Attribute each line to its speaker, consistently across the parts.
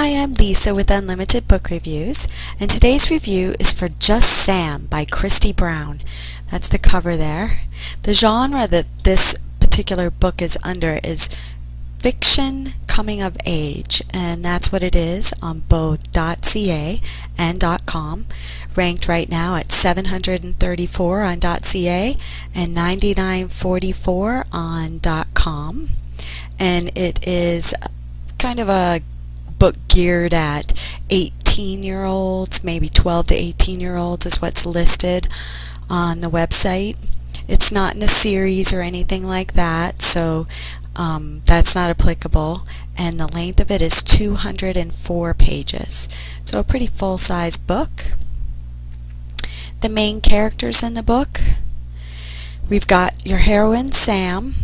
Speaker 1: Hi, I'm Lisa with Unlimited Book Reviews, and today's review is for Just Sam by Kristy Brown. That's the cover there. The genre that this particular book is under is fiction coming of age, and that's what it is on both .ca and .com, ranked right now at 734 on .ca and 9944 on .com, and it is kind of a book geared at 18 year olds, maybe 12 to 18 year olds is what's listed on the website. It's not in a series or anything like that, so um, that's not applicable. And the length of it is 204 pages. So a pretty full-size book. The main characters in the book, we've got your heroine Sam,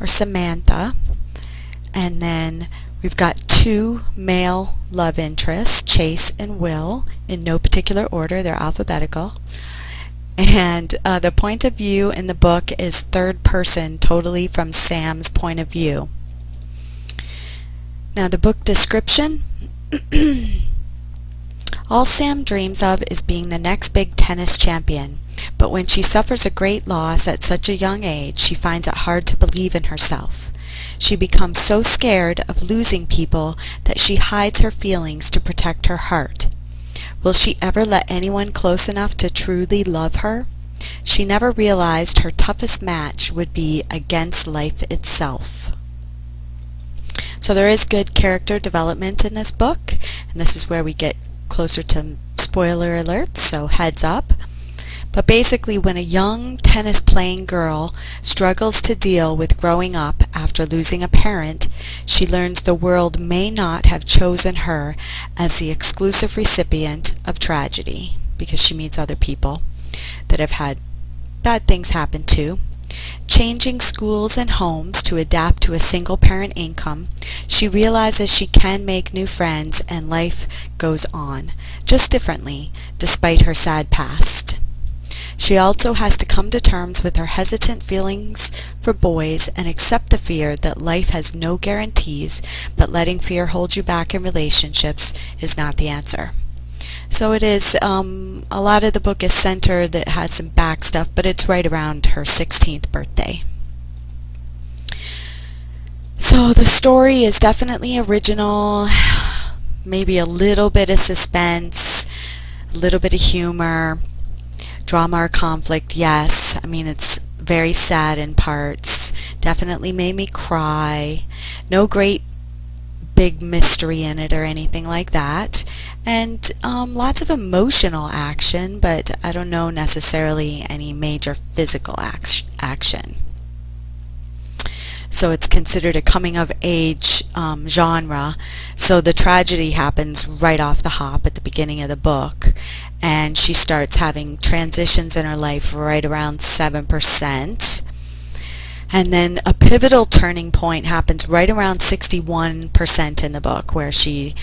Speaker 1: or Samantha, and then we've got two male love interests, Chase and Will, in no particular order, they're alphabetical. And uh, the point of view in the book is third person, totally from Sam's point of view. Now, the book description All Sam dreams of is being the next big tennis champion. But when she suffers a great loss at such a young age, she finds it hard to believe in herself. She becomes so scared of losing people that she hides her feelings to protect her heart. Will she ever let anyone close enough to truly love her? She never realized her toughest match would be against life itself. So there is good character development in this book, and this is where we get closer to spoiler alerts, so heads up. But basically, when a young tennis playing girl struggles to deal with growing up after losing a parent, she learns the world may not have chosen her as the exclusive recipient of tragedy because she meets other people that have had bad things happen to. Changing schools and homes to adapt to a single parent income, she realizes she can make new friends and life goes on, just differently, despite her sad past. She also has to come to terms with her hesitant feelings for boys and accept the fear that life has no guarantees, but letting fear hold you back in relationships is not the answer. So it is, um, a lot of the book is centered, it has some back stuff, but it's right around her 16th birthday. So the story is definitely original, maybe a little bit of suspense, a little bit of humor, Drama or conflict, yes. I mean, it's very sad in parts. Definitely made me cry. No great big mystery in it or anything like that. And um, lots of emotional action, but I don't know necessarily any major physical act action. So it's considered a coming of age um, genre. So the tragedy happens right off the hop at the beginning of the book and she starts having transitions in her life right around 7%. And then a pivotal turning point happens right around 61% in the book where she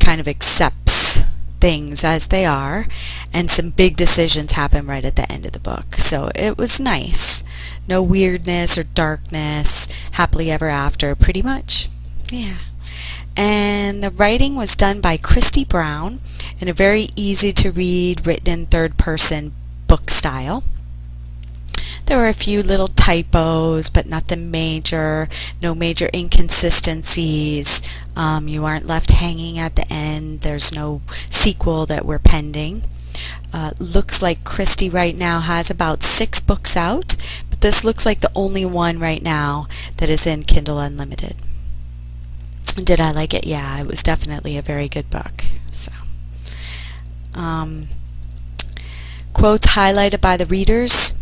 Speaker 1: kind of accepts things as they are and some big decisions happen right at the end of the book. So it was nice. No weirdness or darkness, happily ever after, pretty much. Yeah and the writing was done by Kristy Brown in a very easy to read, written in third person book style. There were a few little typos, but nothing major, no major inconsistencies. Um, you aren't left hanging at the end. There's no sequel that we're pending. Uh, looks like Kristy right now has about six books out, but this looks like the only one right now that is in Kindle Unlimited. Did I like it? Yeah, it was definitely a very good book. So, um, quotes highlighted by the readers.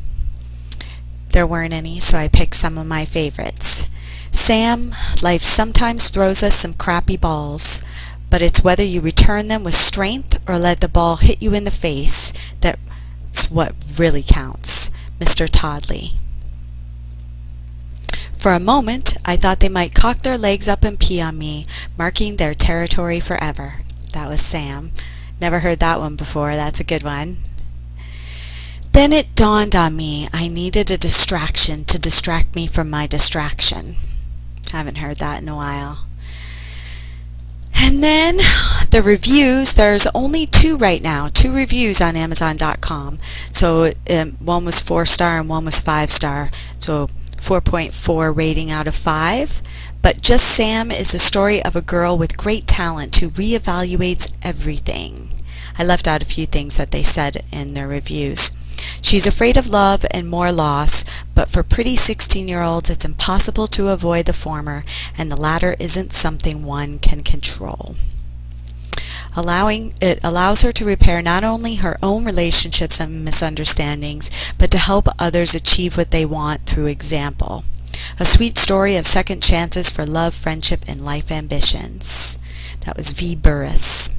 Speaker 1: There weren't any, so I picked some of my favorites. Sam, life sometimes throws us some crappy balls, but it's whether you return them with strength or let the ball hit you in the face that's what really counts. Mr. Toddley. For a moment, I thought they might cock their legs up and pee on me, marking their territory forever. That was Sam. Never heard that one before. That's a good one. Then it dawned on me I needed a distraction to distract me from my distraction. Haven't heard that in a while. And then the reviews, there's only two right now, two reviews on Amazon.com. So um, one was four star and one was five star. So 4.4 rating out of 5. But Just Sam is the story of a girl with great talent who reevaluates everything. I left out a few things that they said in their reviews. She's afraid of love and more loss, but for pretty 16-year-olds it's impossible to avoid the former, and the latter isn't something one can control. Allowing it allows her to repair not only her own relationships and misunderstandings, but to help others achieve what they want through example. A sweet story of second chances for love, friendship, and life ambitions. That was V. Burris.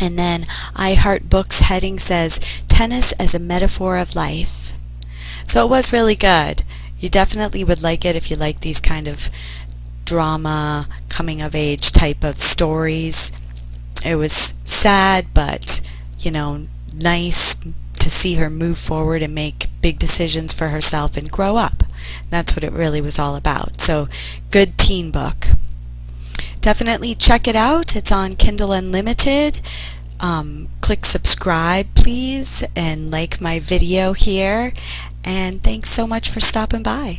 Speaker 1: And then iHeart Books heading says, Tennis as a Metaphor of Life. So it was really good. You definitely would like it if you like these kind of drama, coming of age type of stories. It was sad, but, you know, nice to see her move forward and make big decisions for herself and grow up. That's what it really was all about. So, good teen book. Definitely check it out. It's on Kindle Unlimited. Um, click subscribe, please, and like my video here. And thanks so much for stopping by.